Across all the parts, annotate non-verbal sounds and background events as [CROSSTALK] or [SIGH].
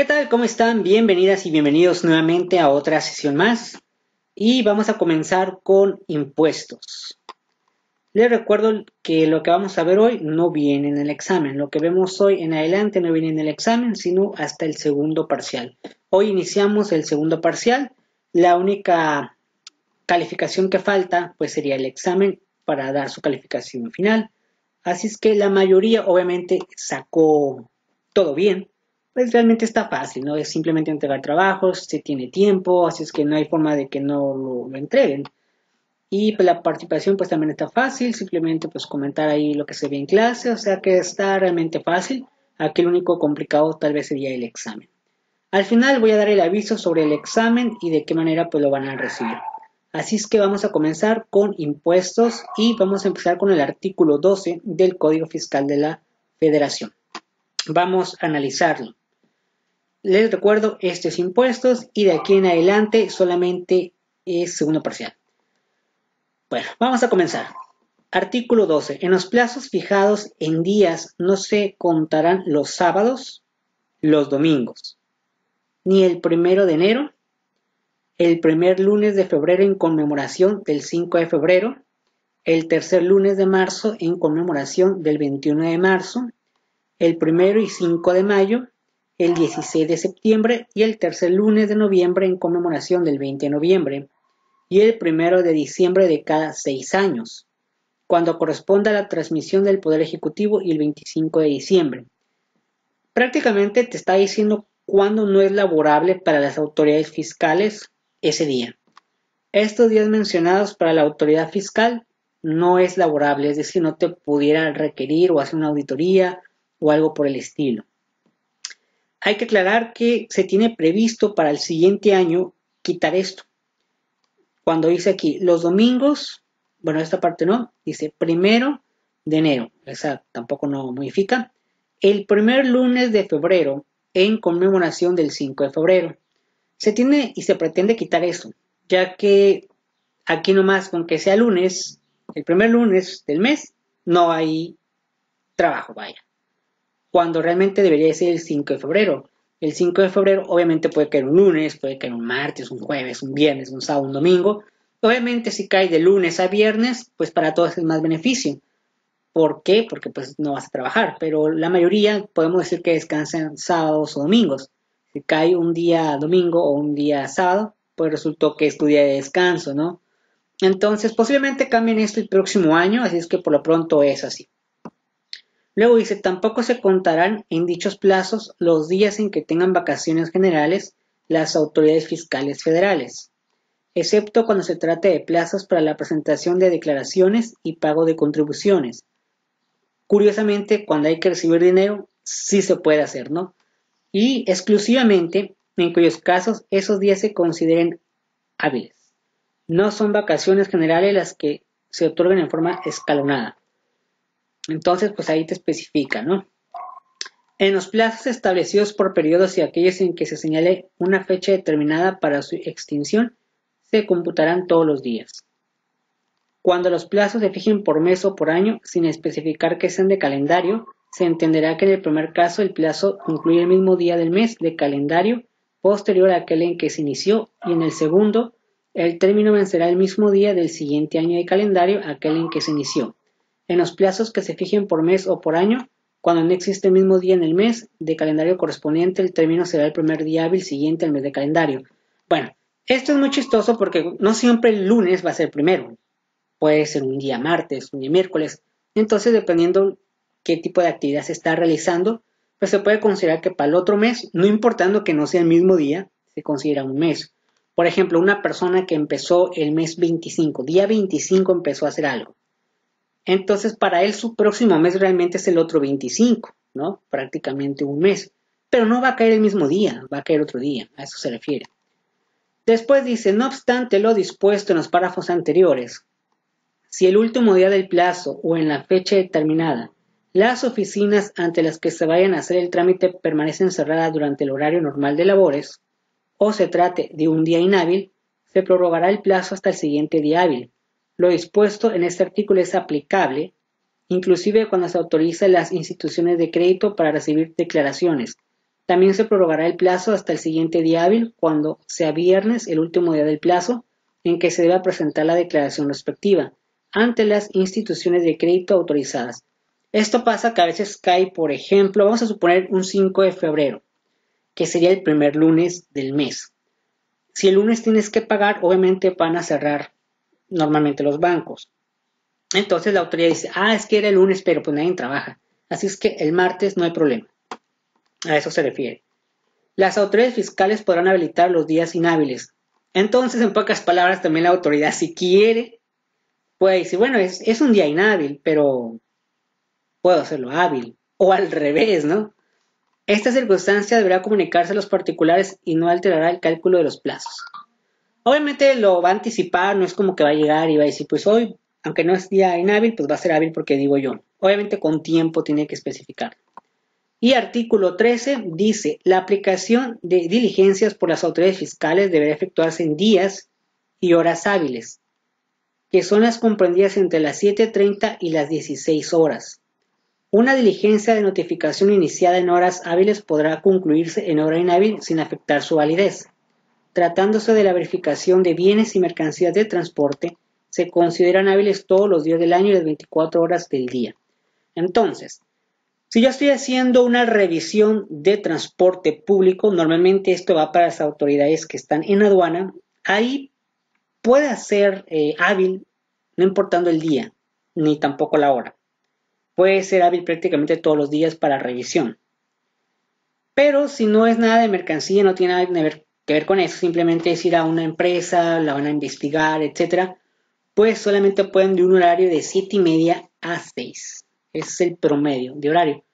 ¿Qué tal? ¿Cómo están? Bienvenidas y bienvenidos nuevamente a otra sesión más. Y vamos a comenzar con impuestos. Les recuerdo que lo que vamos a ver hoy no viene en el examen. Lo que vemos hoy en adelante no viene en el examen, sino hasta el segundo parcial. Hoy iniciamos el segundo parcial. La única calificación que falta pues sería el examen para dar su calificación final. Así es que la mayoría obviamente sacó todo bien pues realmente está fácil, ¿no? Es simplemente entregar trabajos, se tiene tiempo, así es que no hay forma de que no lo, entreguen. Y pues la participación pues también está fácil, simplemente pues comentar ahí lo que se ve en clase, o sea que está realmente fácil. Aquí el único complicado tal vez sería el examen. Al final voy a dar el aviso sobre el examen y de qué manera pues lo van a recibir. Así es que vamos a comenzar con impuestos y vamos a empezar con el artículo 12 del Código Fiscal de la Federación. Vamos a analizarlo. Les recuerdo, estos impuestos y de aquí en adelante solamente es segundo parcial. Bueno, vamos a comenzar. Artículo 12. En los plazos fijados en días no se contarán los sábados, los domingos, ni el primero de enero, el primer lunes de febrero en conmemoración del 5 de febrero, el tercer lunes de marzo en conmemoración del 21 de marzo, el primero y 5 de mayo, el 16 de septiembre y el tercer lunes de noviembre en conmemoración del 20 de noviembre y el primero de diciembre de cada seis años, cuando corresponda a la transmisión del Poder Ejecutivo y el 25 de diciembre. Prácticamente te está diciendo cuándo no es laborable para las autoridades fiscales ese día. Estos días mencionados para la autoridad fiscal no es laborable, es decir, no te pudiera requerir o hacer una auditoría o algo por el estilo. Hay que aclarar que se tiene previsto para el siguiente año quitar esto. Cuando dice aquí los domingos, bueno, esta parte no, dice primero de enero, esa tampoco no modifica, el primer lunes de febrero en conmemoración del 5 de febrero. Se tiene y se pretende quitar esto, ya que aquí nomás con que sea lunes, el primer lunes del mes, no hay trabajo, vaya cuando realmente debería ser el 5 de febrero. El 5 de febrero obviamente puede caer un lunes, puede caer un martes, un jueves, un viernes, un sábado, un domingo. Obviamente si cae de lunes a viernes, pues para todos es más beneficio. ¿Por qué? Porque pues no vas a trabajar, pero la mayoría podemos decir que descansan sábados o domingos. Si cae un día domingo o un día sábado, pues resultó que es tu día de descanso, ¿no? Entonces posiblemente cambien esto el próximo año, así es que por lo pronto es así. Luego dice, tampoco se contarán en dichos plazos los días en que tengan vacaciones generales las autoridades fiscales federales, excepto cuando se trate de plazos para la presentación de declaraciones y pago de contribuciones. Curiosamente, cuando hay que recibir dinero, sí se puede hacer, ¿no? Y exclusivamente en cuyos casos esos días se consideren hábiles. No son vacaciones generales las que se otorgan en forma escalonada. Entonces, pues ahí te especifica, ¿no? En los plazos establecidos por periodos y aquellos en que se señale una fecha determinada para su extinción, se computarán todos los días. Cuando los plazos se fijen por mes o por año, sin especificar que sean de calendario, se entenderá que en el primer caso el plazo incluye el mismo día del mes de calendario posterior a aquel en que se inició y en el segundo, el término vencerá el mismo día del siguiente año de calendario aquel en que se inició en los plazos que se fijen por mes o por año, cuando no existe el mismo día en el mes de calendario correspondiente, el término será el primer día hábil siguiente al mes de calendario. Bueno, esto es muy chistoso porque no siempre el lunes va a ser primero. Puede ser un día martes, un día miércoles. Entonces, dependiendo qué tipo de actividad se está realizando, pues se puede considerar que para el otro mes, no importando que no sea el mismo día, se considera un mes. Por ejemplo, una persona que empezó el mes 25, día 25 empezó a hacer algo. Entonces, para él su próximo mes realmente es el otro 25, ¿no? Prácticamente un mes. Pero no va a caer el mismo día, va a caer otro día, a eso se refiere. Después dice, no obstante lo dispuesto en los párrafos anteriores, si el último día del plazo o en la fecha determinada, las oficinas ante las que se vayan a hacer el trámite permanecen cerradas durante el horario normal de labores, o se trate de un día inhábil, se prorrogará el plazo hasta el siguiente día hábil, lo dispuesto en este artículo es aplicable, inclusive cuando se autoriza las instituciones de crédito para recibir declaraciones, También se prorrogará el plazo hasta el siguiente día hábil, cuando sea viernes, el último día del plazo, en que se deba presentar la declaración respectiva ante las instituciones de crédito autorizadas. Esto pasa que a veces cae, por ejemplo, vamos a suponer un 5 de febrero, que sería el primer lunes del mes. Si el lunes tienes que pagar, obviamente van a cerrar normalmente los bancos. Entonces la autoridad dice, ah, es que era el lunes, pero pues nadie trabaja. Así es que el martes no hay problema. A eso se refiere. Las autoridades fiscales podrán habilitar los días inhábiles. Entonces, en pocas palabras, también la autoridad, si quiere, puede decir, bueno, es, es un día inhábil, pero puedo hacerlo hábil. O al revés, ¿no? Esta circunstancia deberá comunicarse a los particulares y no alterará el cálculo de los plazos. Obviamente lo va a anticipar, no es como que va a llegar y va a decir, pues hoy, aunque no es día inhábil, pues va a ser hábil porque digo yo. Obviamente con tiempo tiene que especificar. Y artículo 13 dice, la aplicación de diligencias por las autoridades fiscales deberá efectuarse en días y horas hábiles, que son las comprendidas entre las 7.30 y las 16 horas. Una diligencia de notificación iniciada en horas hábiles podrá concluirse en hora inhábil sin afectar su validez. Tratándose de la verificación de bienes y mercancías de transporte, se consideran hábiles todos los días del año y las 24 horas del día. Entonces, si yo estoy haciendo una revisión de transporte público, normalmente esto va para las autoridades que están en aduana, ahí puede ser eh, hábil, no importando el día, ni tampoco la hora. Puede ser hábil prácticamente todos los días para revisión. Pero si no es nada de mercancía, no tiene nada que ver con eso, simplemente es ir a una empresa, la van a investigar, etc., pues solamente pueden de un horario de 7 y media a 6 es el promedio de horario.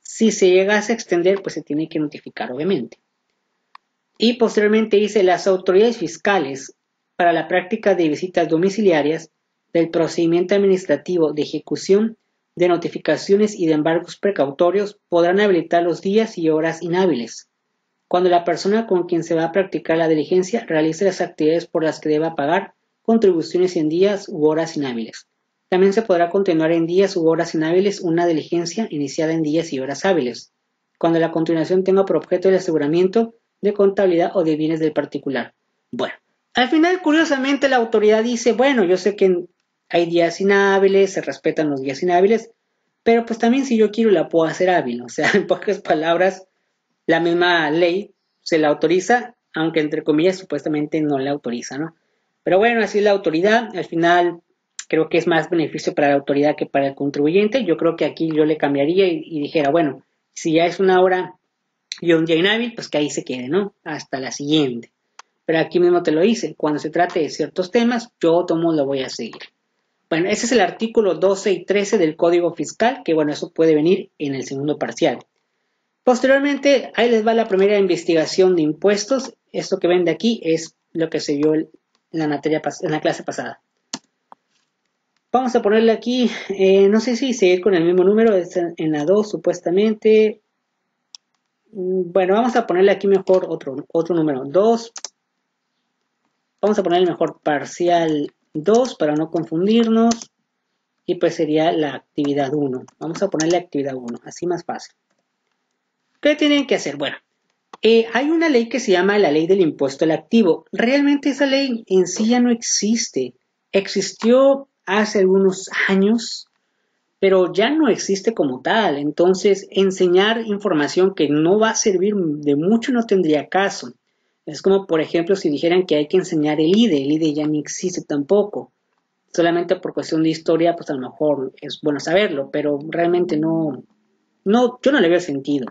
Si se llegase a extender, pues se tiene que notificar, obviamente. Y posteriormente dice las autoridades fiscales para la práctica de visitas domiciliarias del procedimiento administrativo de ejecución de notificaciones y de embargos precautorios podrán habilitar los días y horas inhábiles, cuando la persona con quien se va a practicar la diligencia realice las actividades por las que deba pagar contribuciones en días u horas inhábiles, también se podrá continuar en días u horas inhábiles una diligencia iniciada en días y horas hábiles, cuando la continuación tenga por objeto el aseguramiento de contabilidad o de bienes del particular. Bueno, al final, curiosamente, la autoridad dice, bueno, yo sé que hay días inhábiles, se respetan los días inhábiles, pero pues también si yo quiero la puedo hacer hábil. O sea, [LAUGHS] en pocas palabras, la misma ley se la autoriza, aunque entre comillas supuestamente no la autoriza, ¿no? Pero bueno, así es la autoridad. Al final, creo que es más beneficio para la autoridad que para el contribuyente. Yo creo que aquí yo le cambiaría y, dijera, bueno, si ya es una hora y un día inhábil, pues que ahí se quede, ¿no? Hasta la siguiente. Pero aquí mismo te lo hice. Cuando se trate de ciertos temas, yo tomo lo voy a seguir. Bueno, ese es el artículo 12 y 13 del Código Fiscal, que bueno, eso puede venir en el segundo parcial. Posteriormente, ahí les va la primera investigación de impuestos. Esto que ven de aquí es lo que se vio en la, materia, en la clase pasada. Vamos a ponerle aquí, eh, no sé si seguir con el mismo número, es en la 2 supuestamente. Bueno, vamos a ponerle aquí mejor otro, otro número, 2. Vamos a ponerle mejor parcial 2 para no confundirnos. Y pues sería la actividad 1. Vamos a ponerle actividad 1, así más fácil. ¿Qué tienen que hacer? Bueno, eh, hay una ley que se llama la ley del impuesto al activo. Realmente esa ley en sí ya no existe. Existió hace algunos años, pero ya no existe como tal. Entonces, enseñar información que no va a servir de mucho no tendría caso. Es como, por ejemplo, si dijeran que hay que enseñar el IDE, el IDE ya ni existe tampoco. Solamente por cuestión de historia, pues a lo mejor es bueno saberlo, pero realmente no, no, yo no le veo sentido.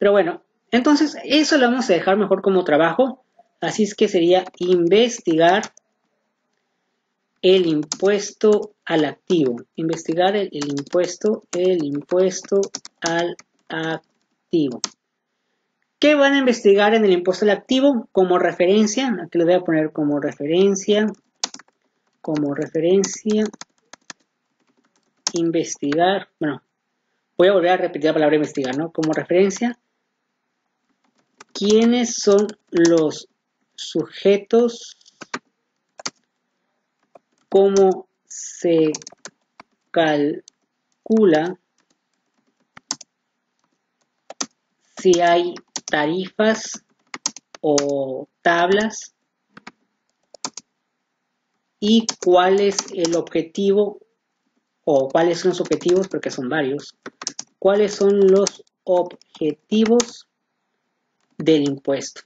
Pero bueno, entonces eso lo vamos a dejar mejor como trabajo. Así es que sería investigar el impuesto al activo. Investigar el, impuesto, el impuesto al activo. ¿Qué van a investigar en el impuesto al activo? Como referencia, aquí lo voy a poner como referencia, como referencia, investigar, bueno, voy a volver a repetir la palabra investigar, ¿no? Como referencia, ¿quiénes son los sujetos cómo se calcula si hay tarifas o tablas y cuál es el objetivo o cuáles son los objetivos, porque son varios, cuáles son los objetivos del impuesto.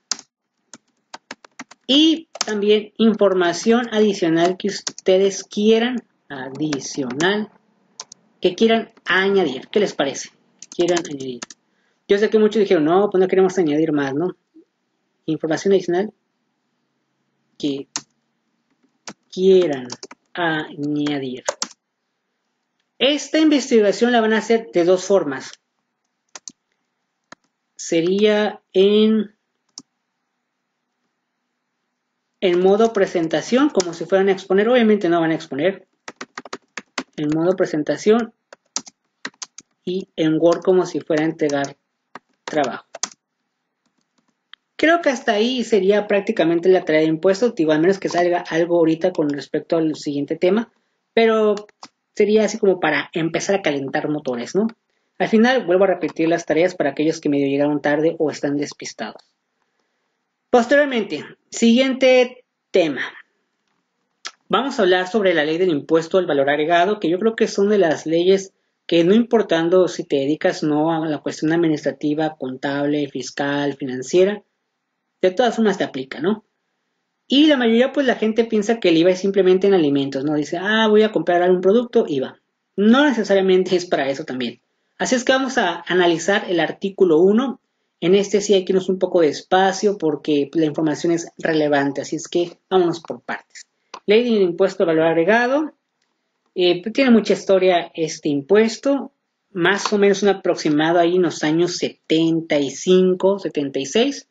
Y también información adicional que ustedes quieran, adicional, que quieran añadir. ¿Qué les parece? Quieran añadir. Yo sé que muchos dijeron, no, pues no queremos añadir más, ¿no? Información adicional que quieran añadir. Esta investigación la van a hacer de dos formas. Sería en, en modo presentación, como si fueran a exponer. Obviamente no van a exponer. En modo presentación y en Word como si fuera a entregar trabajo. Creo que hasta ahí sería prácticamente la tarea de impuestos, digo, al menos que salga algo ahorita con respecto al siguiente tema, pero sería así como para empezar a calentar motores, ¿no? Al final vuelvo a repetir las tareas para aquellos que medio llegaron tarde o están despistados. Posteriormente, siguiente tema. Vamos a hablar sobre la ley del impuesto al valor agregado, que yo creo que son de las leyes que no importando si te dedicas no a la cuestión administrativa, contable, fiscal, financiera, de todas formas te aplica, ¿no? Y la mayoría, pues la gente piensa que el IVA es simplemente en alimentos, ¿no? Dice, ah, voy a comprar algún producto, IVA. No necesariamente es para eso también. Así es que vamos a analizar el artículo 1. En este sí hay que irnos un poco despacio porque la información es relevante, así es que vámonos por partes. Ley del impuesto de valor agregado. Eh, tiene mucha historia este impuesto, más o menos un aproximado ahí en los años 75, 76.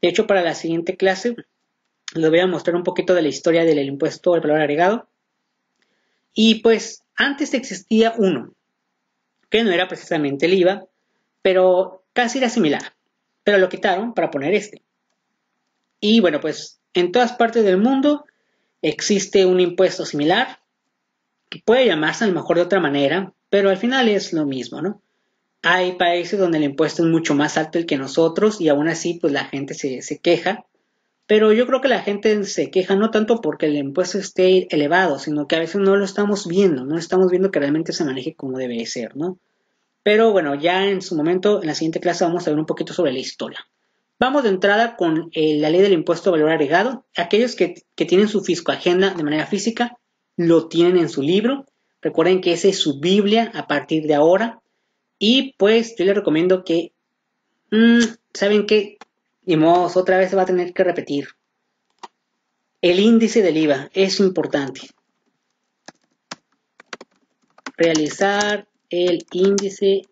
De hecho, para la siguiente clase les voy a mostrar un poquito de la historia del impuesto al valor agregado. Y pues antes existía uno, que no era precisamente el IVA, pero casi era similar. Pero lo quitaron para poner este. Y bueno, pues en todas partes del mundo existe un impuesto similar, que puede llamarse a lo mejor de otra manera, pero al final es lo mismo, ¿no? Hay países donde el impuesto es mucho más alto que nosotros y aún así pues la gente se, se queja pero yo creo que la gente se queja no tanto porque el impuesto esté elevado, sino que a veces no lo estamos viendo, no estamos viendo que realmente se maneje como debe ser, ¿no? Pero bueno, ya en su momento, en la siguiente clase vamos a ver un poquito sobre la historia. Vamos de entrada con eh, la ley del impuesto de valor agregado. Aquellos que, que tienen su fisco agenda de manera física, lo tienen en su libro. Recuerden que esa es su Biblia a partir de ahora. Y pues yo les recomiendo que, mm, ¿saben qué? Y modos, otra vez va a tener que repetir. El índice del IVA es importante. Realizar el índice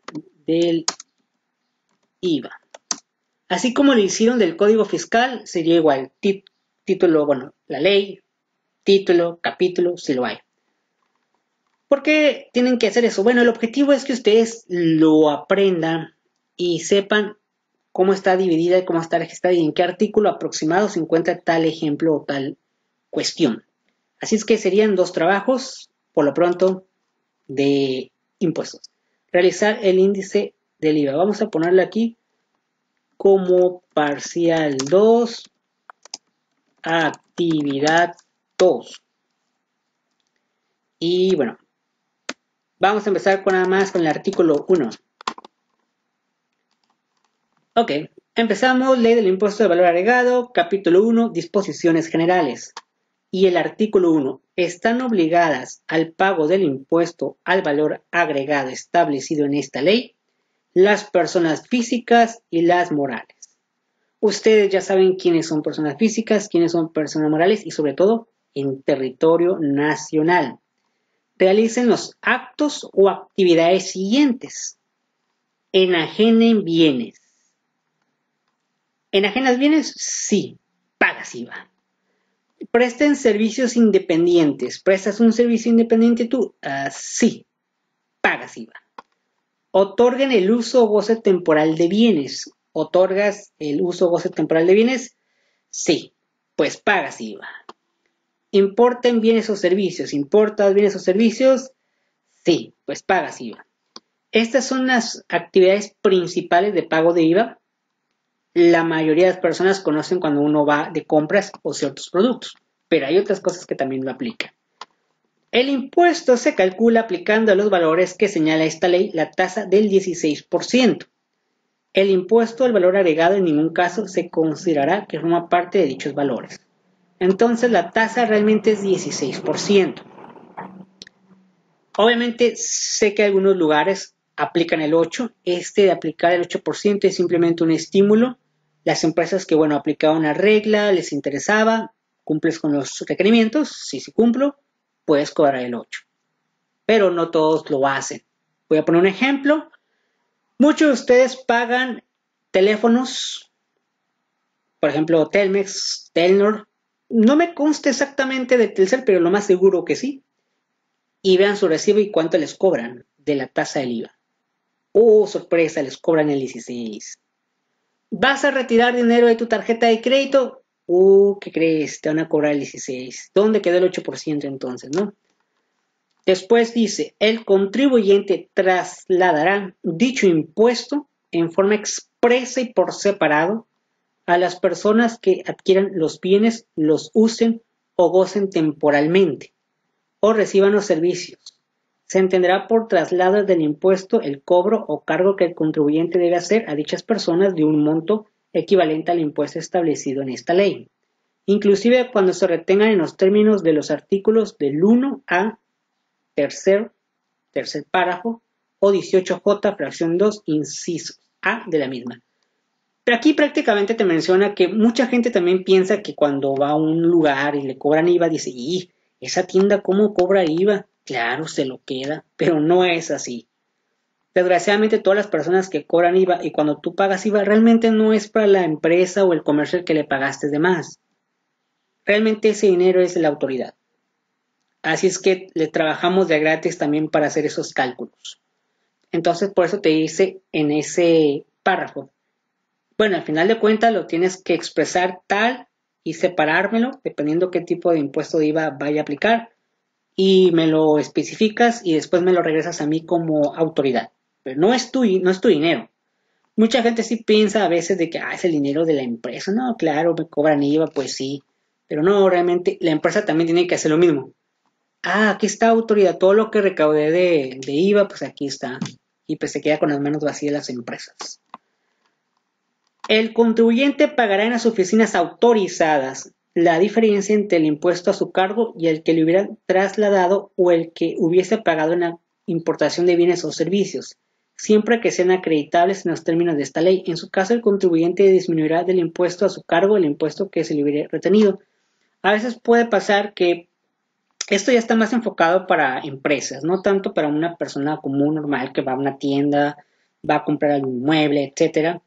del IVA. Así como lo hicieron del código fiscal, sería igual. Título, bueno, la ley, título, capítulo, si lo hay. ¿Por qué tienen que hacer eso? Bueno, el objetivo es que ustedes lo aprendan y sepan cómo está dividida y cómo está registrada y en qué artículo aproximado se encuentra tal ejemplo o tal cuestión. Así es que serían dos trabajos, por lo pronto, de impuestos. Realizar el índice del IVA. Vamos a ponerle aquí como parcial 2, actividad 2. Y bueno, vamos a empezar con nada más con el artículo 1. Ok, empezamos Ley del Impuesto de Valor Agregado, capítulo 1, disposiciones generales. Y el artículo 1, están obligadas al pago del impuesto al valor agregado establecido en esta ley las personas físicas y las morales. Ustedes ya saben quiénes son personas físicas, quiénes son personas morales y sobre todo en territorio nacional. Realicen los actos o actividades siguientes. Enajenen bienes ¿Enajenas bienes? Sí, pagas IVA. Presten servicios independientes. ¿Prestas un servicio independiente tú? Ah, sí, pagas IVA. Otorguen el uso o goce temporal de bienes. ¿Otorgas el uso o goce temporal de bienes? Sí, pues pagas IVA. ¿Importen bienes o servicios? ¿Importas bienes o servicios? Sí, pues pagas IVA. Estas son las actividades principales de pago de IVA la mayoría de las personas conocen cuando uno va de compras o ciertos productos, pero hay otras cosas que también lo aplican. El impuesto se calcula aplicando a los valores que señala esta ley la tasa del 16%. El impuesto al valor agregado en ningún caso se considerará que forma parte de dichos valores. Entonces la tasa realmente es 16%. Obviamente sé que algunos lugares aplican el 8. Este de aplicar el 8% es simplemente un estímulo las empresas que, bueno, aplicaban la regla, les interesaba, cumples con los requerimientos, si sí cumplo, puedes cobrar el 8. Pero no todos lo hacen. Voy a poner un ejemplo. Muchos de ustedes pagan teléfonos, por ejemplo, Telmex, Telnor. No me consta exactamente de Telcel, pero lo más seguro que sí. Y vean su recibo y cuánto les cobran de la tasa del IVA. Oh, sorpresa, les cobran el 16. ¿Vas a retirar dinero de tu tarjeta de crédito? Uh, ¿qué crees? Te van a cobrar el 16. ¿Dónde quedó el 8% entonces, no? Después dice, el contribuyente trasladará dicho impuesto en forma expresa y por separado a las personas que adquieran los bienes, los usen o gocen temporalmente o reciban los servicios se entenderá por traslado del impuesto el cobro o cargo que el contribuyente debe hacer a dichas personas de un monto equivalente al impuesto establecido en esta ley, inclusive cuando se retengan en los términos de los artículos del 1 a tercer, tercer párrafo o 18J fracción 2 inciso A de la misma. Pero aquí prácticamente te menciona que mucha gente también piensa que cuando va a un lugar y le cobran IVA, dice, y esa tienda cómo cobra IVA? Claro, se lo queda, pero no es así. Desgraciadamente todas las personas que cobran IVA y cuando tú pagas IVA realmente no es para la empresa o el comercio que le pagaste de más. Realmente ese dinero es de la autoridad. Así es que le trabajamos de gratis también para hacer esos cálculos. Entonces por eso te dice en ese párrafo. Bueno, al final de cuentas lo tienes que expresar tal y separármelo dependiendo qué tipo de impuesto de IVA vaya a aplicar y me lo especificas y después me lo regresas a mí como autoridad. Pero no es tu, no es tu dinero. Mucha gente sí piensa a veces de que ah, es el dinero de la empresa. No, claro, me cobran IVA, pues sí. Pero no, realmente la empresa también tiene que hacer lo mismo. Ah, aquí está autoridad. Todo lo que recaudé de, de IVA, pues aquí está. Y pues se queda con las manos vacías las empresas. El contribuyente pagará en las oficinas autorizadas la diferencia entre el impuesto a su cargo y el que le hubiera trasladado o el que hubiese pagado en la importación de bienes o servicios, siempre que sean acreditables en los términos de esta ley. En su caso, el contribuyente disminuirá del impuesto a su cargo el impuesto que se le hubiera retenido. A veces puede pasar que esto ya está más enfocado para empresas, no tanto para una persona común, normal, que va a una tienda, va a comprar algún mueble, etc.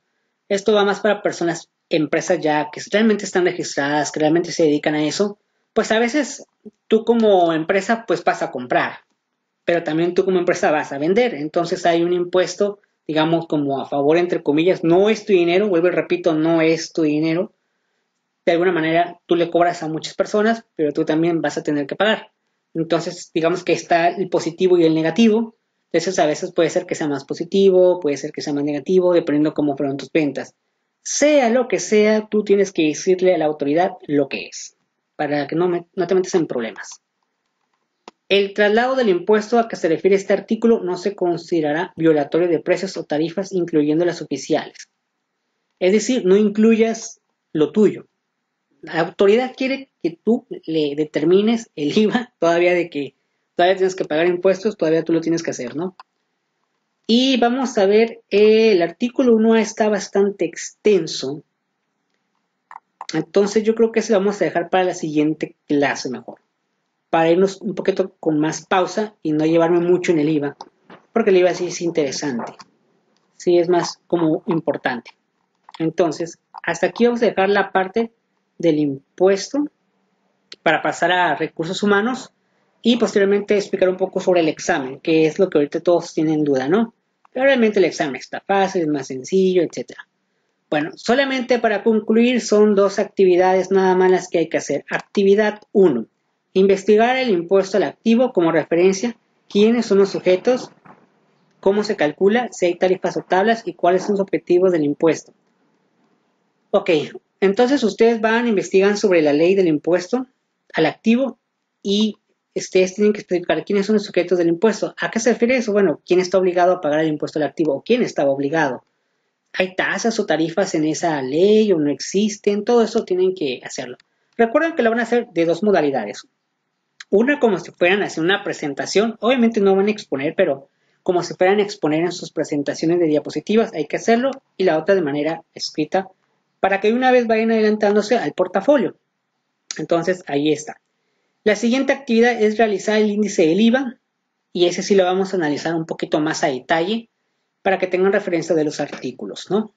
Esto va más para personas empresas ya que realmente están registradas, que realmente se dedican a eso, pues a veces tú como empresa pues vas a comprar, pero también tú como empresa vas a vender. Entonces hay un impuesto, digamos, como a favor, entre comillas, no es tu dinero, vuelvo y repito, no es tu dinero. De alguna manera tú le cobras a muchas personas, pero tú también vas a tener que pagar. Entonces, digamos que está el positivo y el negativo. Entonces, a veces puede ser que sea más positivo, puede ser que sea más negativo, dependiendo cómo fueron tus ventas. Sea lo que sea, tú tienes que decirle a la autoridad lo que es, para que no, te metas en problemas. El traslado del impuesto a que se refiere este artículo no se considerará violatorio de precios o tarifas, incluyendo las oficiales. Es decir, no incluyas lo tuyo. La autoridad quiere que tú le determines el [LAUGHS] IVA, todavía de que todavía tienes que pagar impuestos, todavía tú lo tienes que hacer, ¿no? Y vamos a ver, eh, el artículo 1 está bastante extenso. Entonces yo creo que se lo vamos a dejar para la siguiente clase mejor. Para irnos un poquito con más pausa y no llevarme mucho en el IVA. Porque el IVA sí es interesante. Sí es más como importante. Entonces, hasta aquí vamos a dejar la parte del impuesto para pasar a recursos humanos y posteriormente explicar un poco sobre el examen, que es lo que ahorita todos tienen duda, ¿no? Realmente el examen está fácil, es más sencillo, etc. Bueno, solamente para concluir son dos actividades nada más las que hay que hacer. Actividad 1. Investigar el impuesto al activo como referencia, quiénes son los sujetos, cómo se calcula, si hay tarifas o tablas y cuáles son los objetivos del impuesto. Ok, entonces ustedes van, investigan sobre la ley del impuesto al activo y ustedes tienen que explicar quiénes son los sujetos del impuesto. ¿A qué se refiere eso? Bueno, ¿quién está obligado a pagar el impuesto al activo o quién estaba obligado? ¿Hay tasas o tarifas en esa ley o no existen? Todo eso tienen que hacerlo. Recuerden que lo van a hacer de dos modalidades. Una como si fueran a hacer una presentación. Obviamente no van a exponer, pero como si fueran a exponer en sus presentaciones de diapositivas, hay que hacerlo. Y la otra de manera escrita para que una vez vayan adelantándose al portafolio. Entonces, ahí está. La siguiente actividad es realizar el índice del IVA y ese sí lo vamos a analizar un poquito más a detalle para que tengan referencia de los artículos, ¿no?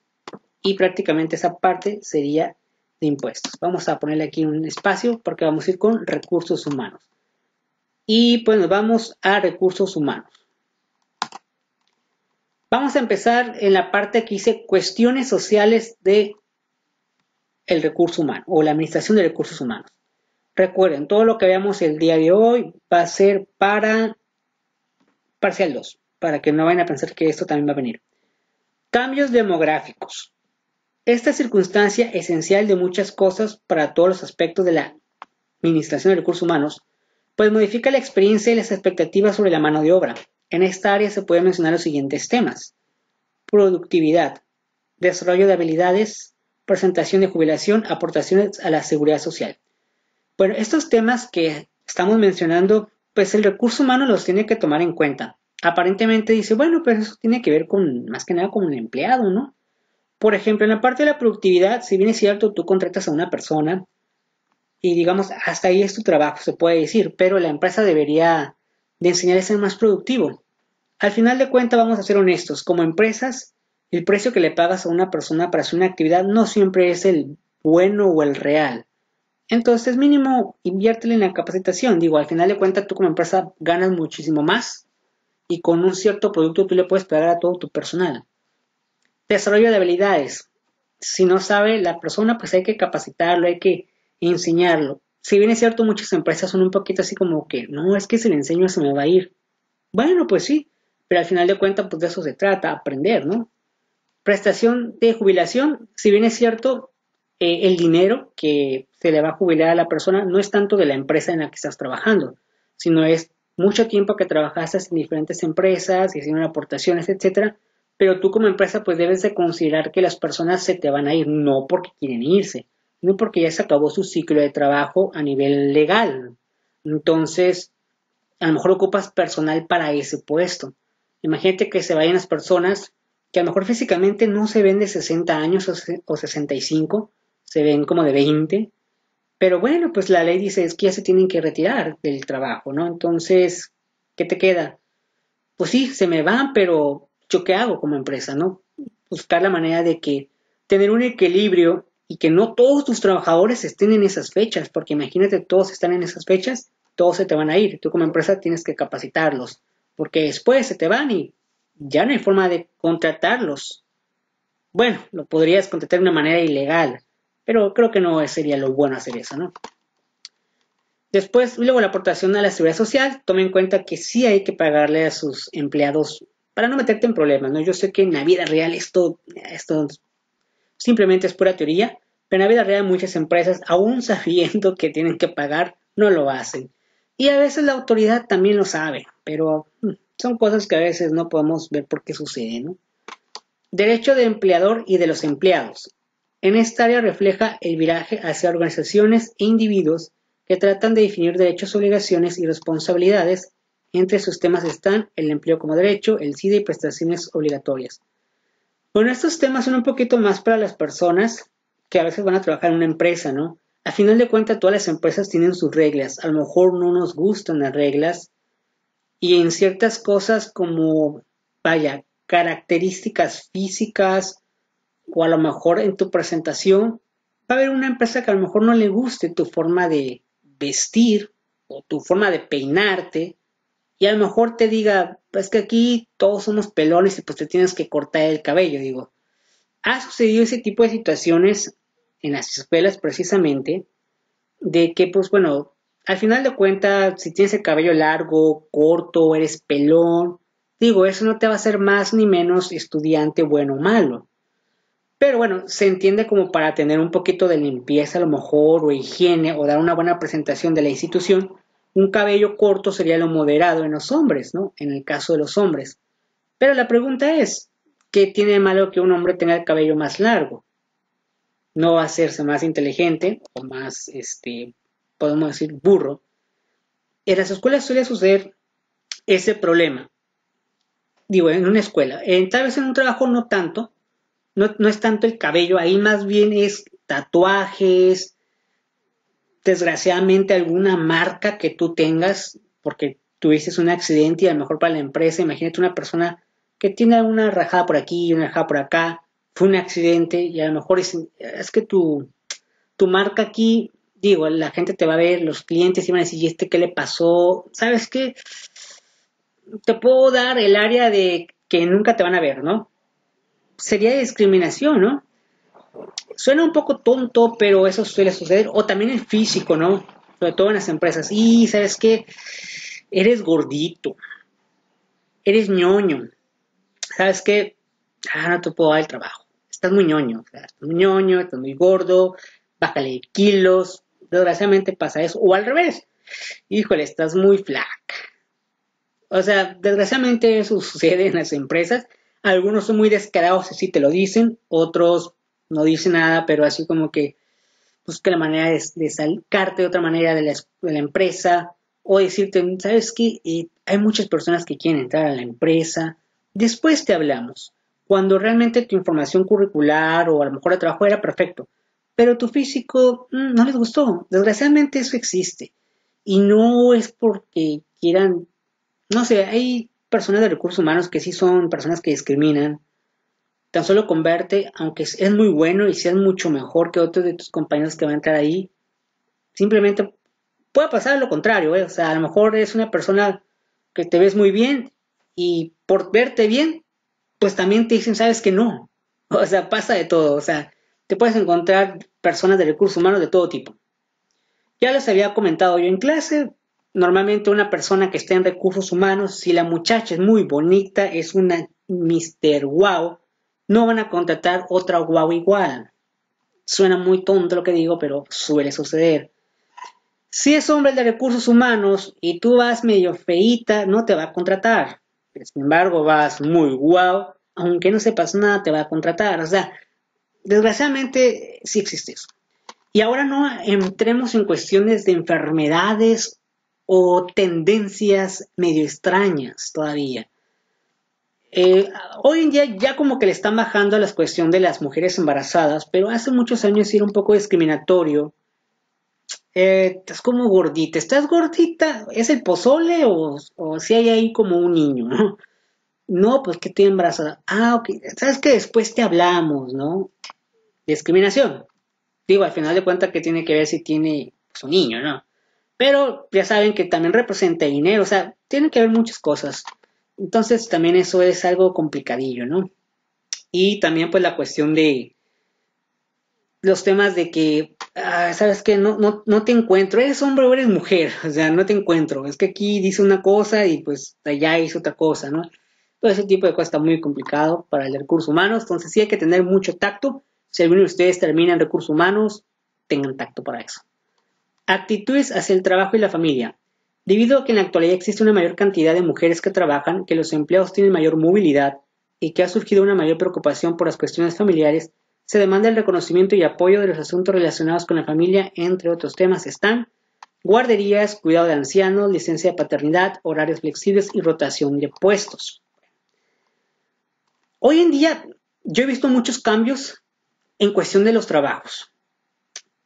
Y prácticamente esa parte sería de impuestos. Vamos a ponerle aquí un espacio porque vamos a ir con recursos humanos. Y pues nos vamos a recursos humanos. Vamos a empezar en la parte que dice cuestiones sociales de el recurso humano o la administración de recursos humanos. Recuerden, todo lo que veamos el día de hoy va a ser para parcial 2, para que no vayan a pensar que esto también va a venir. Cambios demográficos. Esta circunstancia esencial de muchas cosas para todos los aspectos de la administración de recursos humanos, pues modifica la experiencia y las expectativas sobre la mano de obra. En esta área se pueden mencionar los siguientes temas. Productividad, desarrollo de habilidades, presentación de jubilación, aportaciones a la seguridad social. Bueno, estos temas que estamos mencionando, pues el recurso humano los tiene que tomar en cuenta. Aparentemente dice, bueno, pues eso tiene que ver con, más que nada con un empleado, ¿no? Por ejemplo, en la parte de la productividad, si bien es cierto, tú contratas a una persona y digamos, hasta ahí es tu trabajo, se puede decir, pero la empresa debería de enseñar a ser más productivo. Al final de cuentas, vamos a ser honestos, como empresas, el precio que le pagas a una persona para hacer una actividad no siempre es el bueno o el real. Entonces, mínimo, inviértele en la capacitación. Digo, al final de cuentas, tú como empresa ganas muchísimo más y con un cierto producto tú le puedes pagar a todo tu personal. Desarrollo de habilidades. Si no sabe la persona, pues hay que capacitarlo, hay que enseñarlo. Si bien es cierto, muchas empresas son un poquito así como que, no, es que si le enseño se me va a ir. Bueno, pues sí, pero al final de cuentas, pues de eso se trata, aprender, ¿no? Prestación de jubilación, si bien es cierto, eh, el dinero que se le va a jubilar a la persona no es tanto de la empresa en la que estás trabajando, sino es mucho tiempo que trabajaste en diferentes empresas, hicieron aportaciones, etcétera, pero tú como empresa pues debes de considerar que las personas se te van a ir no porque quieren irse, no porque ya se acabó su ciclo de trabajo a nivel legal. Entonces, a lo mejor ocupas personal para ese puesto. Imagínate que se vayan las personas que a lo mejor físicamente no se ven de 60 años o 65, se ven como de 20, pero bueno, pues la ley dice es que ya se tienen que retirar del trabajo, ¿no? Entonces, ¿qué te queda? Pues sí, se me van, pero ¿yo qué hago como empresa, no? Buscar la manera de que tener un equilibrio y que no todos tus trabajadores estén en esas fechas, porque imagínate, todos están en esas fechas, todos se te van a ir. Tú como empresa tienes que capacitarlos, porque después se te van y ya no hay forma de contratarlos. Bueno, lo podrías contratar de una manera ilegal, pero creo que no sería lo bueno hacer eso, ¿no? Después, luego la aportación a la seguridad social, tome en cuenta que sí hay que pagarle a sus empleados para no meterte en problemas, ¿no? Yo sé que en la vida real esto, esto simplemente es pura teoría, pero en la vida real muchas empresas, aún sabiendo que tienen que pagar, no lo hacen. Y a veces la autoridad también lo sabe, pero mm, son cosas que a veces no podemos ver por qué sucede, ¿no? Derecho de empleador y de los empleados. En esta área refleja el viraje hacia organizaciones e individuos que tratan de definir derechos, obligaciones y responsabilidades. Entre sus temas están el empleo como derecho, el SIDA y prestaciones obligatorias. Bueno, estos temas son un poquito más para las personas que a veces van a trabajar en una empresa, ¿no? A final de cuentas, todas las empresas tienen sus reglas. A lo mejor no nos gustan las reglas, y en ciertas cosas como, vaya, características físicas o a lo mejor en tu presentación, va a haber una empresa que a lo mejor no le guste tu forma de vestir o tu forma de peinarte y a lo mejor te diga, pues que aquí todos somos pelones y pues te tienes que cortar el cabello, digo. Ha sucedido ese tipo de situaciones en las escuelas precisamente, de que pues bueno, al final de cuentas, si tienes el cabello largo, corto, eres pelón, digo, eso no te va a hacer más ni menos estudiante bueno o malo. Pero bueno, se entiende como para tener un poquito de limpieza a lo mejor, o higiene, o dar una buena presentación de la institución. Un cabello corto sería lo moderado en los hombres, ¿no? En el caso de los hombres. Pero la pregunta es, ¿qué tiene de malo que un hombre tenga el cabello más largo? No va a hacerse más inteligente o más, este, podemos decir, burro. En las escuelas suele suceder ese problema. Digo, en una escuela. En, tal vez en un trabajo no tanto, no, es tanto el cabello, ahí más bien es tatuajes, desgraciadamente alguna marca que tú tengas, porque tuviste un accidente y a lo mejor para la empresa, imagínate una persona que tiene una rajada por aquí y una rajada por acá, fue un accidente y a lo mejor es, es que tu, tu marca aquí, digo, la gente te va a ver, los clientes iban a decir, ¿y este qué le pasó? ¿Sabes qué? Te puedo dar el área de que nunca te van a ver, ¿no? Sería discriminación, ¿no? Suena un poco tonto, pero eso suele suceder. O también el físico, ¿no? Sobre todo en las empresas. Y, ¿sabes qué? Eres gordito. Eres ñoño. ¿Sabes qué? Ah, no te puedo dar el trabajo. Estás muy ñoño. Estás muy ñoño, estás muy gordo. Bájale kilos. Desgraciadamente pasa eso. O al revés. Híjole, estás muy flaca. O sea, desgraciadamente eso [LAUGHS] sucede en las empresas algunos son muy descarados y sí te lo dicen, otros no dicen nada, pero así como que busca la manera de, de de otra manera de la, empresa o decirte, ¿sabes qué? Eh, hay muchas personas que quieren entrar a la empresa. Después te hablamos. Cuando realmente tu información curricular o a lo mejor el trabajo era perfecto, pero tu físico mm, no les gustó. Desgraciadamente eso existe. Y no es porque quieran, no sé, hay personas de recursos humanos que sí son personas que discriminan. Tan solo converte, aunque es muy bueno y seas mucho mejor que otros de tus compañeros que van a entrar ahí, simplemente puede pasar lo contrario, ¿eh? o sea, a lo mejor es una persona que te ves muy bien y por verte bien, pues también te dicen, sabes que no, [LAUGHS] o sea, pasa de todo, o sea, te puedes encontrar personas de recursos humanos de todo tipo. Ya les había comentado yo en clase, Normalmente una persona que está en recursos humanos, si la muchacha es muy bonita, es una Mr. Wow, no van a contratar otra Wow igual. Suena muy tonto lo que digo, pero suele suceder. Si es hombre de recursos humanos y tú vas medio feita, no te va a contratar. Sin embargo, vas muy guau, aunque no sepas nada, te va a contratar. O sea, desgraciadamente sí existe eso. Y ahora no entremos en cuestiones de enfermedades o tendencias medio extrañas todavía. Eh, hoy en día ya como que le están bajando la cuestión de las mujeres embarazadas, pero hace muchos años era un poco discriminatorio. Eh, estás como gordita, ¿estás gordita? ¿Es el pozole o, si hay ahí como un niño? ¿no? no, pues que estoy embarazada. Ah, ok, sabes que después te hablamos, ¿no? Discriminación. Digo, al final de cuentas que tiene que ver si tiene pues, un niño, ¿no? Pero ya saben que también representa dinero, o sea, tiene que ver muchas cosas. Entonces también eso es algo complicadillo, ¿no? Y también pues la cuestión de los temas de que, ah, sabes que no, no, no te encuentro, eres hombre o eres mujer, [LAUGHS] o sea, no te encuentro, es que aquí dice una cosa y pues allá hizo otra cosa, ¿no? Todo ese tipo de cosas está muy complicado para el recurso humano, entonces sí hay que tener mucho tacto. Si alguno de ustedes termina en recursos humanos, tengan tacto para eso. Actitudes hacia el trabajo y la familia. Debido a que en la actualidad existe una mayor cantidad de mujeres que trabajan, que los empleados tienen mayor movilidad y que ha surgido una mayor preocupación por las cuestiones familiares, se demanda el reconocimiento y apoyo de los asuntos relacionados con la familia, entre otros temas están guarderías, cuidado de ancianos, licencia de paternidad, horarios flexibles y rotación de puestos. Hoy en día yo he visto muchos cambios en cuestión de los trabajos.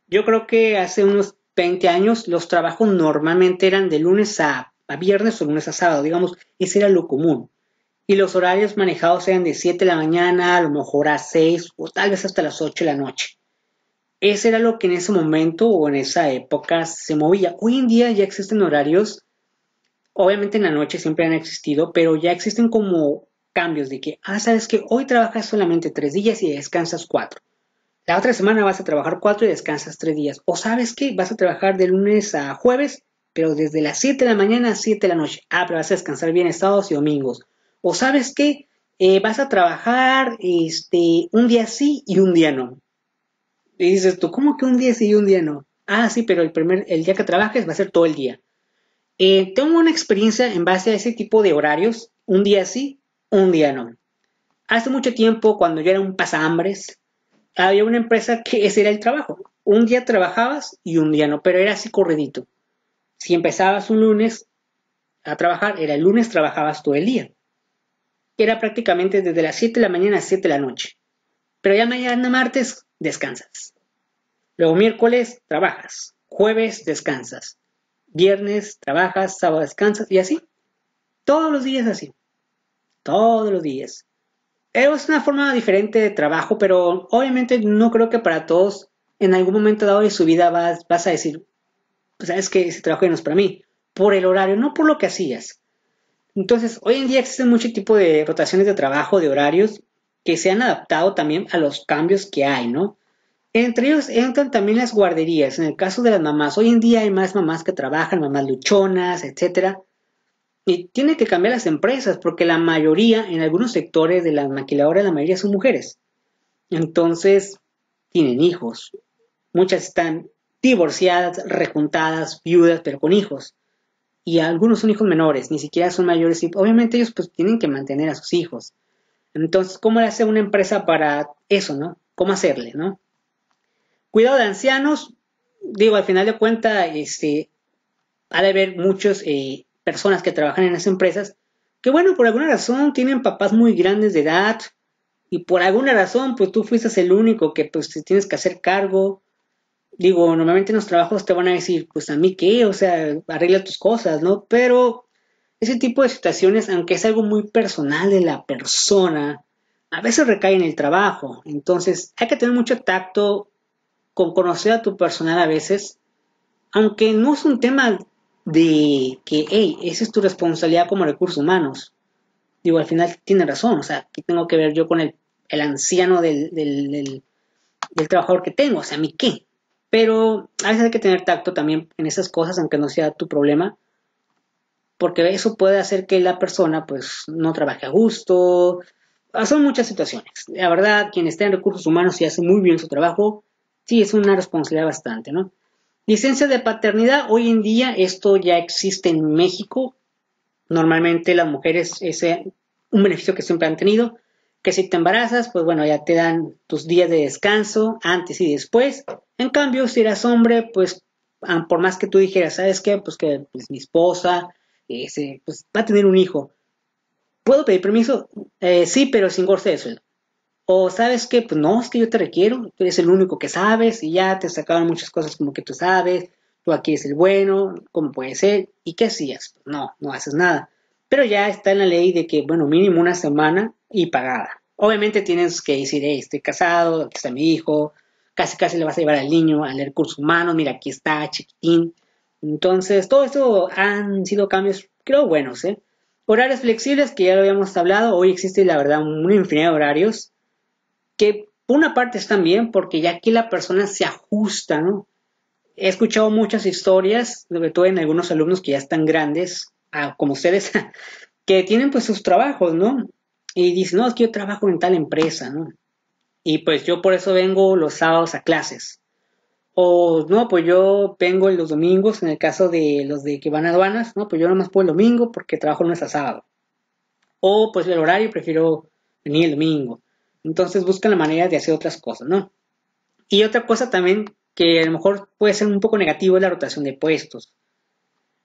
Yo creo que hace unos 20 años, los trabajos normalmente eran de lunes a, viernes o lunes a sábado, digamos, ese era lo común. Y los horarios manejados eran de 7 de la mañana, a lo mejor a 6 o tal vez hasta las 8 de la noche. Ese era lo que en ese momento o en esa época se movía. Hoy en día ya existen horarios, obviamente en la noche siempre han existido, pero ya existen como cambios de que, ah, sabes que hoy trabajas solamente 3 días y descansas 4. La otra semana vas a trabajar cuatro y descansas tres días. O sabes qué, vas a trabajar de lunes a jueves, pero desde las 7 de la mañana a 7 de la noche. Ah, pero vas a descansar bien sábados y domingos. O sabes qué, eh, vas a trabajar este, un día sí y un día no. Y dices tú, ¿cómo que un día sí y un día no? Ah, sí, pero el, primer, el día que trabajes va a ser todo el día. Eh, tengo una experiencia en base a ese tipo de horarios, un día sí, un día no. Hace mucho tiempo, cuando yo era un pasahambres, había una empresa que ese era el trabajo. Un día trabajabas y un día no, pero era así corredito. Si empezabas un lunes a trabajar, era el lunes trabajabas todo el día. Era prácticamente desde las 7 de la mañana a 7 de la noche. Pero ya mañana martes descansas. Luego miércoles trabajas. Jueves descansas. Viernes trabajas, sábado descansas y así. Todos los días así. Todos los días. Es una forma diferente de trabajo, pero obviamente no creo que para todos en algún momento dado de su vida vas, vas a decir, pues sabes que ese trabajo no es para mí, por el horario, no por lo que hacías. Entonces, hoy en día existen mucho tipo de rotaciones de trabajo, de horarios, que se han adaptado también a los cambios que hay, ¿no? Entre ellos entran también las guarderías. En el caso de las mamás, hoy en día hay más mamás que trabajan, mamás luchonas, etcétera. Y tiene que cambiar las empresas porque la mayoría, en algunos sectores de las maquiladoras, la mayoría son mujeres. Entonces, tienen hijos. Muchas están divorciadas, rejuntadas, viudas, pero con hijos. Y algunos son hijos menores, ni siquiera son mayores. Y obviamente ellos pues tienen que mantener a sus hijos. Entonces, ¿cómo le hace una empresa para eso, no? ¿Cómo hacerle, no? Cuidado de ancianos, digo, al final de cuentas, este, ha de haber muchos eh, personas que trabajan en las empresas que, bueno, por alguna razón tienen papás muy grandes de edad y por alguna razón, pues tú fuiste el único que pues te tienes que hacer cargo. Digo, normalmente en los trabajos te van a decir, pues a mí qué, o sea, arregla tus cosas, ¿no? Pero ese tipo de situaciones, aunque es algo muy personal de la persona, a veces recae en el trabajo. Entonces, hay que tener mucho tacto con conocer a tu personal a veces, aunque no es un tema de que, hey, esa es tu responsabilidad como recursos humanos. Digo, al final tiene razón, o sea, ¿qué tengo que ver yo con el, el anciano del, del, del, trabajador que tengo? O sea, ¿a qué? Pero a veces hay que tener tacto también en esas cosas, aunque no sea tu problema, porque eso puede hacer que la persona pues no trabaje a gusto. Son muchas situaciones. La verdad, quien está en recursos humanos y hace muy bien su trabajo, sí es una responsabilidad bastante, ¿no? Licencia de paternidad, hoy en día esto ya existe en México. Normalmente las mujeres es un beneficio que siempre han tenido, que si te embarazas, pues bueno, ya te dan tus días de descanso antes y después. En cambio, si eras hombre, pues ah, por más que tú dijeras, ¿sabes qué? Pues que pues, mi esposa ese, pues, va a tener un hijo. ¿Puedo pedir permiso? Eh, sí, pero sin goce de sueldo. O sabes que, pues no, es que yo te requiero, tú eres el único que sabes y ya te sacaron muchas cosas como que tú sabes, tú aquí eres el bueno, ¿cómo puede ser? ¿Y qué hacías? Pues no, no haces nada. Pero ya está en la ley de que, bueno, mínimo una semana y pagada. Obviamente tienes que decir, hey, estoy casado, aquí está mi hijo, casi casi le vas a llevar al niño a leer cursos humanos, mira, aquí está, chiquitín. Entonces, todo esto han sido cambios, creo, buenos, ¿eh? Horarios flexibles, que ya lo habíamos hablado, hoy existe, la verdad, una infinidad de horarios que por una parte están bien porque ya aquí la persona se ajusta, ¿no? He escuchado muchas historias, sobre todo en algunos alumnos que ya están grandes, como ustedes, [LAUGHS] que tienen pues sus trabajos, ¿no? Y dicen, no, es que yo trabajo en tal empresa, ¿no? Y pues yo por eso vengo los sábados a clases. O no, pues yo vengo los domingos, en el caso de los de que van a aduanas, no, pues yo nomás puedo el domingo porque trabajo lunes a sábado. O pues el horario prefiero venir el domingo. Entonces buscan la manera de hacer otras cosas, ¿no? Y otra cosa también que a lo mejor puede ser un poco negativo es la rotación de puestos.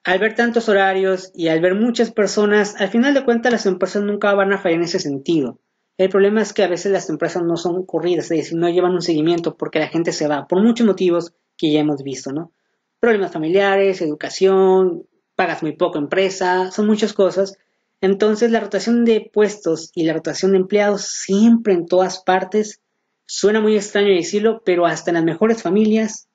Al ver tantos horarios y al ver muchas personas, al final de cuentas las empresas nunca van a fallar en ese sentido. El problema es que a veces las empresas no son corridas, es decir, no llevan un seguimiento porque la gente se va, por muchos motivos que ya hemos visto, ¿no? Problemas familiares, educación, pagas muy poco empresa, son muchas cosas entonces la rotación de puestos y la rotación de empleados siempre en todas partes suena muy extraño decirlo, pero hasta en las mejores familias,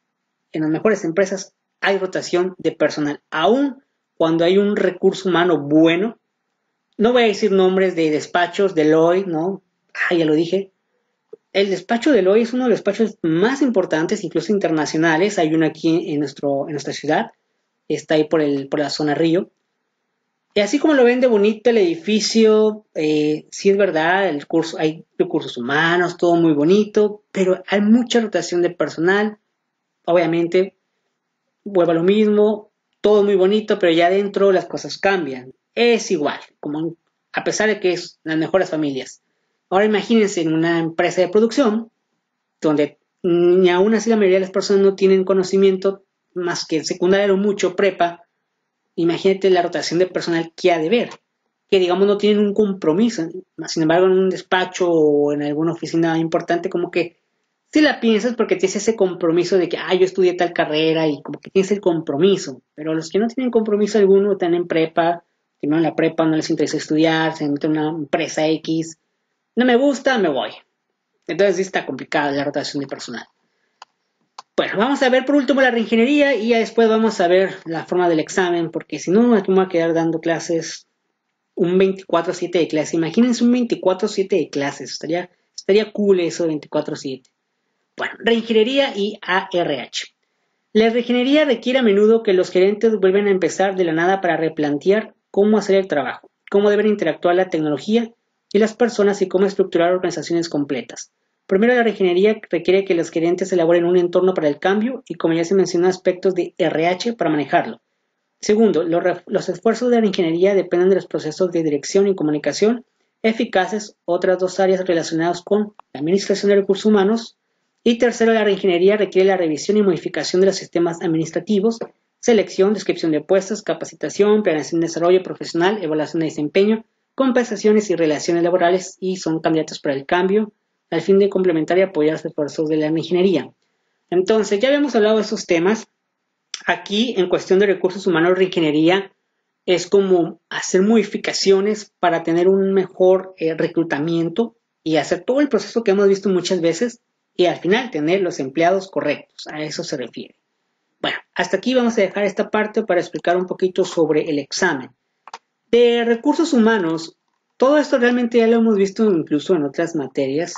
en las mejores empresas hay rotación de personal, aún cuando hay un recurso humano bueno. No voy a decir nombres de despachos, de Deloitte, ¿no? Ah, ya lo dije. El despacho de Deloitte es uno de los despachos más importantes, incluso internacionales. Hay uno aquí en, nuestro, en nuestra ciudad. Está ahí por, el, por la zona Río. Y así como lo ven de bonito el edificio, eh, sí es verdad, el curso, hay recursos humanos, todo muy bonito, pero hay mucha rotación de personal. Obviamente, vuelvo a lo mismo, todo muy bonito, pero ya adentro las cosas cambian. Es igual, como a pesar de que es las mejores familias. Ahora imagínense en una empresa de producción, donde ni aún así la mayoría de las personas no tienen conocimiento más que secundario mucho prepa, imagínate la rotación de personal que ha de ver, que digamos no tienen un compromiso, sin embargo en un despacho o en alguna oficina importante como que si la piensas porque tienes ese compromiso de que, ah, yo estudié tal carrera y como que tienes el compromiso, pero los que no tienen compromiso alguno, están en prepa, que no en la prepa no les interesa estudiar, se meten en una empresa X, no me gusta, me voy. Entonces sí está complicada la rotación de personal. Bueno, vamos a ver por último la reingeniería y ya después vamos a ver la forma del examen, porque si no, me voy a quedar dando clases un 24-7 de clases. Imagínense un 24-7 de clases, estaría, estaría cool eso 24-7. Bueno, reingeniería y ARH. La reingeniería requiere a menudo que los gerentes vuelvan a empezar de la nada para replantear cómo hacer el trabajo, cómo deben interactuar la tecnología y las personas y cómo estructurar organizaciones completas. Primero, la reingeniería requiere que los gerentes elaboren un entorno para el cambio y, como ya se mencionó, aspectos de RH para manejarlo. Segundo, los, esfuerzos de la ingeniería dependen de los procesos de dirección y comunicación eficaces, otras dos áreas relacionadas con la administración de recursos humanos. Y tercero, la reingeniería requiere la revisión y modificación de los sistemas administrativos, selección, descripción de puestos, capacitación, planeación de desarrollo profesional, evaluación de desempeño, compensaciones y relaciones laborales y son candidatos para el cambio, al fin de complementar y apoyar los esfuerzos de la ingeniería. Entonces, ya habíamos hablado de esos temas. Aquí, en cuestión de recursos humanos, reingeniería es como hacer modificaciones para tener un mejor eh, reclutamiento y hacer todo el proceso que hemos visto muchas veces y al final tener los empleados correctos. A eso se refiere. Bueno, hasta aquí vamos a dejar esta parte para explicar un poquito sobre el examen. De recursos humanos, todo esto realmente ya lo hemos visto incluso en otras materias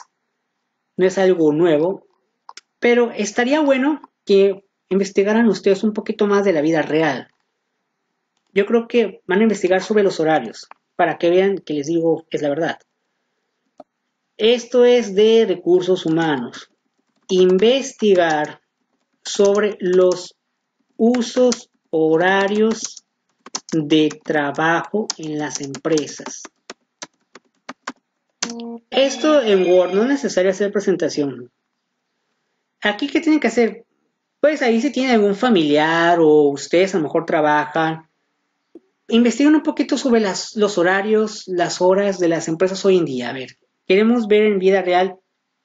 no es algo nuevo, pero estaría bueno que investigaran ustedes un poquito más de la vida real. Yo creo que van a investigar sobre los horarios, para que vean que les digo es la verdad. Esto es de recursos humanos. Investigar sobre los usos horarios de trabajo en las empresas. Esto en Word no es necesario hacer presentación. Aquí, ¿qué tienen que hacer? Pues ahí si tienen algún familiar o ustedes a lo mejor trabajan, investiguen un poquito sobre los horarios, las horas de las empresas hoy en día. A ver, queremos ver en vida real,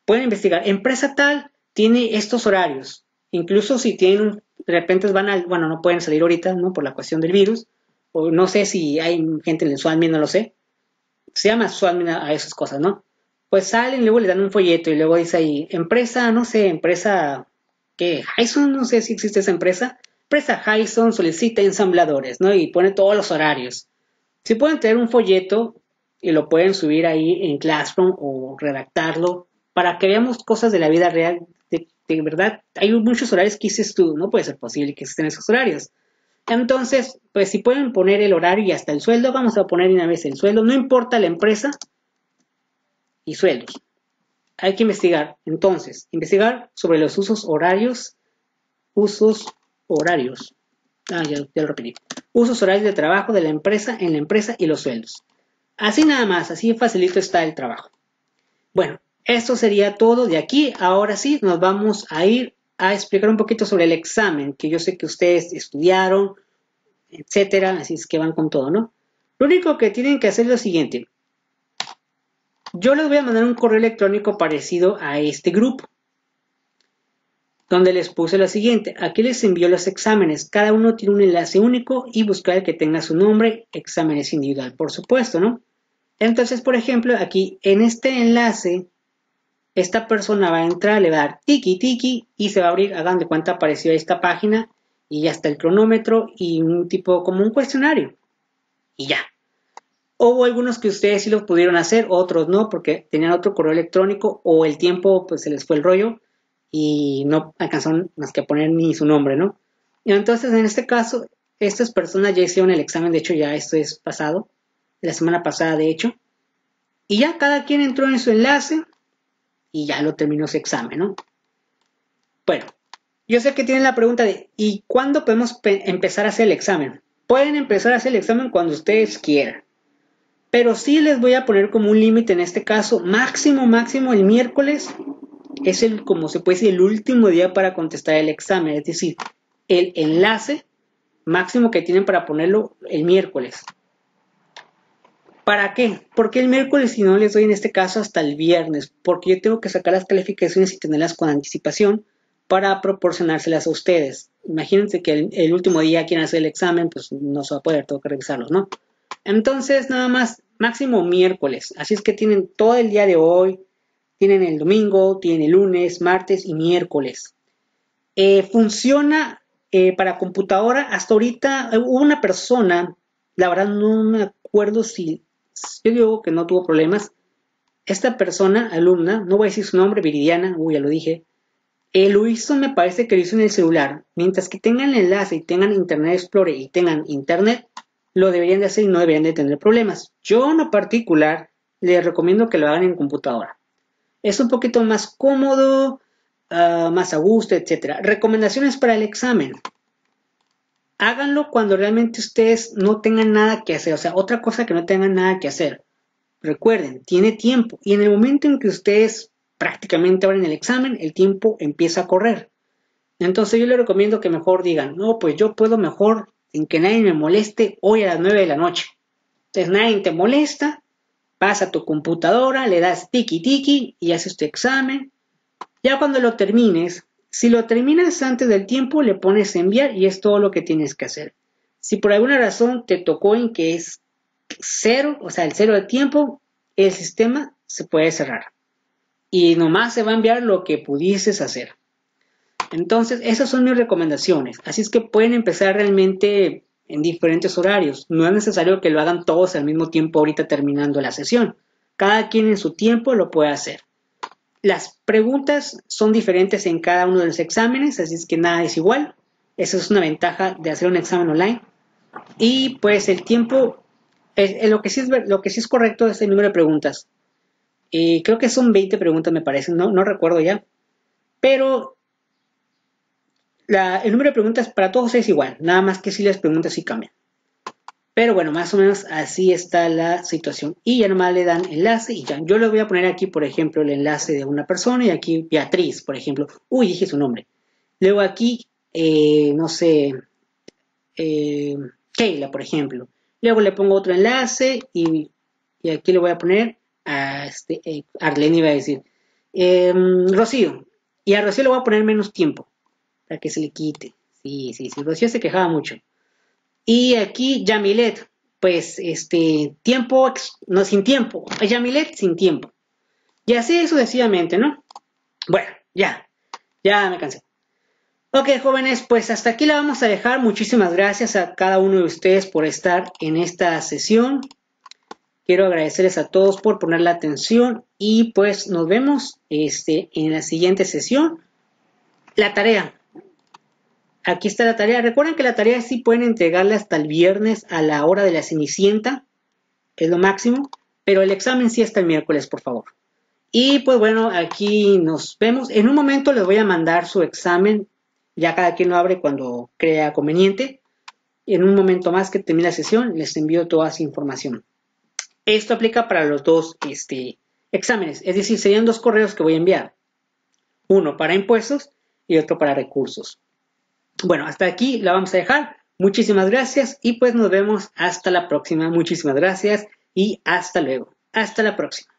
pueden investigar. Empresa tal tiene estos horarios. Incluso si tienen, de repente van al, bueno, no pueden salir ahorita, ¿no? Por la cuestión del virus. O no sé si hay gente en el SWAMI, no lo sé se llama SWAT a esas cosas, ¿no? Pues salen, luego le dan un folleto y luego dice ahí, empresa, no sé, empresa, ¿qué? Hyson, no sé si existe esa empresa. Empresa Hyson solicita ensambladores, ¿no? Y pone todos los horarios. Si pueden tener un folleto y lo pueden subir ahí en Classroom o redactarlo para que veamos cosas de la vida real. De, verdad, hay muchos horarios que dices tú, no puede ser posible que existen esos horarios. Entonces, pues si pueden poner el horario y hasta el sueldo, vamos a poner una vez el sueldo, no importa la empresa y sueldos. Hay que investigar. Entonces, investigar sobre los usos horarios, usos horarios. Ah, ya, ya lo repetí. Usos horarios de trabajo de la empresa en la empresa y los sueldos. Así nada más, así facilito está el trabajo. Bueno, esto sería todo de aquí. Ahora sí, nos vamos a ir a explicar un poquito sobre el examen, que yo sé que ustedes estudiaron, etcétera, así es que van con todo, ¿no? Lo único que tienen que hacer es lo siguiente. Yo les voy a mandar un correo electrónico parecido a este grupo, donde les puse lo siguiente. Aquí les envío los exámenes. Cada uno tiene un enlace único y buscar el que tenga su nombre. Exámenes individual, por supuesto, ¿no? Entonces, por ejemplo, aquí en este enlace esta persona va a entrar, le va a dar tiki tiki y se va a abrir, hagan de cuenta apareció esta página y ya está el cronómetro y un tipo como un cuestionario y ya. Hubo algunos que ustedes sí lo pudieron hacer, otros no, porque tenían otro correo electrónico o el tiempo pues se les fue el rollo y no alcanzaron más que a poner ni su nombre, ¿no? Y entonces en este caso estas personas ya hicieron el examen, de hecho ya esto es pasado, la semana pasada de hecho, y ya cada quien entró en su enlace y ya lo terminó su examen, ¿no? Bueno, yo sé que tienen la pregunta de ¿y cuándo podemos empezar a hacer el examen? Pueden empezar a hacer el examen cuando ustedes quieran. Pero sí les voy a poner como un límite en este caso, máximo, máximo el miércoles es el, como se puede decir, el último día para contestar el examen. Es decir, el enlace máximo que tienen para ponerlo el miércoles. ¿Para qué? Porque el miércoles si no les doy en este caso hasta el viernes, porque yo tengo que sacar las calificaciones y tenerlas con anticipación para proporcionárselas a ustedes. Imagínense que el, último día quieren hacer el examen, pues no se va a poder, tengo que revisarlos, ¿no? Entonces, nada más, máximo miércoles. Así es que tienen todo el día de hoy, tienen el domingo, tienen el lunes, martes y miércoles. Eh, funciona eh, para computadora. Hasta ahorita eh, hubo una persona, la verdad no me acuerdo si, yo digo que no tuvo problemas. Esta persona, alumna, no voy a decir su nombre, Viridiana, uy, ya lo dije, el lo hizo, me parece que lo hizo en el celular. Mientras que tengan el enlace y tengan Internet Explorer y tengan Internet, lo deberían de hacer y no deberían de tener problemas. Yo en lo particular les recomiendo que lo hagan en computadora. Es un poquito más cómodo, ah, más a gusto, etc. Recomendaciones para el examen. Háganlo cuando realmente ustedes no tengan nada que hacer. O sea, otra cosa que no tengan nada que hacer. Recuerden, tiene tiempo. Y en el momento en que ustedes prácticamente ahora en el examen el tiempo empieza a correr. Entonces yo le recomiendo que mejor digan, no, pues yo puedo mejor sin que nadie me moleste hoy a las 9 de la noche. Entonces nadie te molesta, pasa a tu computadora, le das tiki tiki y haces tu examen. Ya cuando lo termines, si lo terminas antes del tiempo, le pones enviar y es todo lo que tienes que hacer. Si por alguna razón te tocó en que es cero, o sea, el cero de tiempo, el sistema se puede cerrar y nomás se va a enviar lo que pudieses hacer. Entonces, esas son mis recomendaciones. Así es que pueden empezar realmente en diferentes horarios. No es necesario que lo hagan todos al mismo tiempo ahorita terminando la sesión. Cada quien en su tiempo lo puede hacer. Las preguntas son diferentes en cada uno de los exámenes, así es que nada es igual. Esa es una ventaja de hacer un examen online. Y pues el tiempo, lo, que sí es, lo que sí es correcto es el número de preguntas creo que son 20 preguntas, me parece, no, no recuerdo ya. Pero el número de preguntas para todos es igual, nada más que si las preguntas sí cambian. Pero bueno, más o menos así está la situación. Y ya nomás le dan enlace y ya. Yo les voy a poner aquí, por ejemplo, el enlace de una persona y aquí Beatriz, por ejemplo. Uy, dije su nombre. Luego aquí, eh, no sé, eh, Keila, por ejemplo. Luego le pongo otro enlace y, y aquí le voy a poner a este, eh, Arlene iba a decir, em, Rocío, y a Rocío le voy a poner menos tiempo que se le quite. Sí, sí, sí, Rocío se quejaba mucho. Y aquí Yamilet, pues este, tiempo, no sin tiempo, Yamilet sin tiempo. Y así sucesivamente, ¿no? Bueno, ya, ya me cansé. Ok, jóvenes, pues hasta aquí la vamos a dejar. Muchísimas gracias a cada uno de ustedes por estar en esta sesión. Quiero agradecerles a todos por poner la atención y pues nos vemos este, en la siguiente sesión. La tarea. Aquí está la tarea. Recuerden que la tarea sí pueden entregarla hasta el viernes a la hora de la cenicienta. Es lo máximo. Pero el examen sí hasta el miércoles, por favor. Y pues bueno, aquí nos vemos. En un momento les voy a mandar su examen. Ya cada quien lo abre cuando crea conveniente. En un momento más que termine la sesión, les envío toda esa información. Esto aplica para los dos este, exámenes, es decir, serían dos correos que voy a enviar. Uno para impuestos y otro para recursos. Bueno, hasta aquí la vamos a dejar. Muchísimas gracias y pues nos vemos hasta la próxima. Muchísimas gracias y hasta luego. Hasta la próxima.